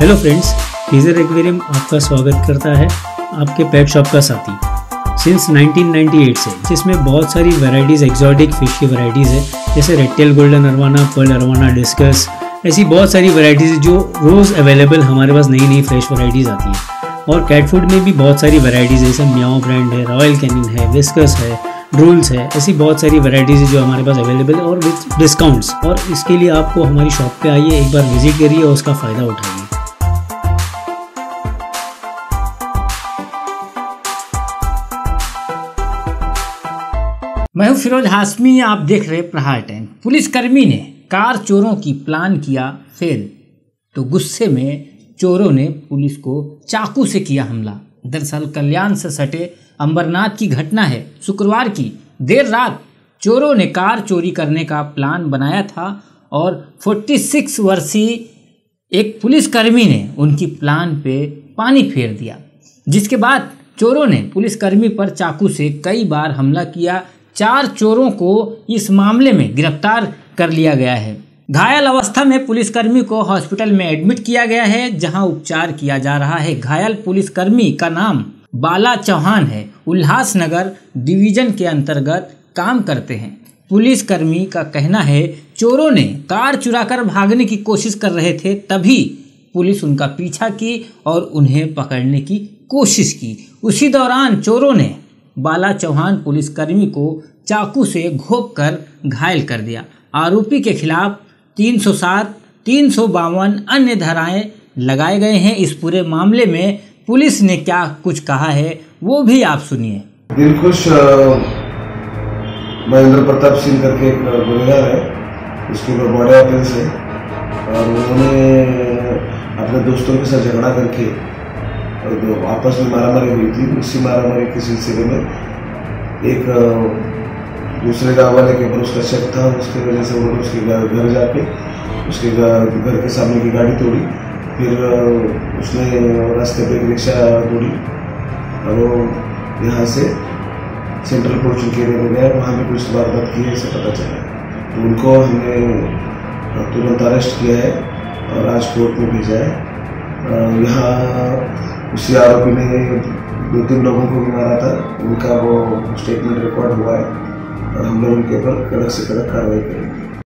Hello friends teaser aquarium आपका स्वागत करता है आपके पेट शॉप का साथी। सिंस 1998 से, जिसमें बहुत सारी वैरायटीज़ एक्जॉटिक फ़िश की वैरायटीज़ है, जैसे red tail golden arowana pearl arowana discus ऐसी बहुत सारी वैरायटीज़ जो रोज़ अवेलेबल हमारे पास नई नई फ्रेश वैरायटीज़ आती हैं। और कैट फ़ूड में भी बहुत सारी वैरायटीज़ जैसे म्याओ ब्रांड है रॉयल कैनिन है विस्कस है रूल्स है, ऐसी बहुत सारी वैरायटीज़ जो हमारे पास अवेलेबल है और विथ डिस्काउंट्स और इसके लिए आपको हमारी शॉप पे आइए, एक बार विज़िट करिए और उसका फ़ायदा उठाइए। मैं हूँ फिरोज हाशमी, आप देख रहे प्रहार टाइम पुलिसकर्मी ने कार चोरों की प्लान किया फेल तो गुस्से में चोरों ने पुलिस को चाकू से किया हमला। दरअसल कल्याण से सटे अंबरनाथ की घटना है। शुक्रवार की देर रात चोरों ने कार चोरी करने का प्लान बनाया था और 46 वर्षीय एक पुलिसकर्मी ने उनकी प्लान पे पानी फेर दिया, जिसके बाद चोरों ने पुलिसकर्मी पर चाकू से कई बार हमला किया चार चोरों को इस मामले में गिरफ़्तार कर लिया गया है। घायल अवस्था में पुलिसकर्मी को हॉस्पिटल में एडमिट किया गया है, जहाँ उपचार किया जा रहा है। घायल पुलिसकर्मी का नाम बाला चौहान है। उल्लासनगर डिवीज़न के अंतर्गत काम करते हैं। पुलिसकर्मी का कहना है, चोरों ने कार चुराकर भागने की कोशिश कर रहे थे, तभी पुलिस उनका पीछा की और उन्हें पकड़ने की कोशिश की। उसी दौरान चोरों ने बाला चौहान पुलिसकर्मी को चाकू से घोप कर घायल कर दिया। आरोपी के खिलाफ 307, तीन सौ बावन अन्य धाराएँ लगाए गए हैं। इस पूरे मामले में पुलिस ने क्या कुछ कहा है वो भी आप सुनिए। दिलखुश महेंद्र प्रताप सिंह करके एक गुनहगार है उसके ऊपर बॉडी ऑफेंस है और उन्होंने अपने दोस्तों के साथ झगड़ा करके और दो आपस में मारामारी हुई थी, उसी मारामारी के सिलसिले में एक दूसरे गाँव वाले के ऊपर उसका शक था, उसकी वजह से उन्होंने उसके घर जाके उसके घर के सामने की गाड़ी तोड़ी, फिर उसने रास्ते पे एक रिक्शा तोड़ी और वो यहाँ से सेंट्रल कोचिंग के एरिया में गया, वहाँ पे कुछ वारदात की है, ऐसे पता चला। तो उनको हमने तुरंत अरेस्ट किया है और आज कोर्ट में भेजा है। यहाँ उसी आरोपी ने दो तीन लोगों को भी मारा था। उनका वो स्टेटमेंट रिकॉर्ड हुआ है और हम लोग उनके ऊपर कड़क से कड़क कार्रवाई करेंगे।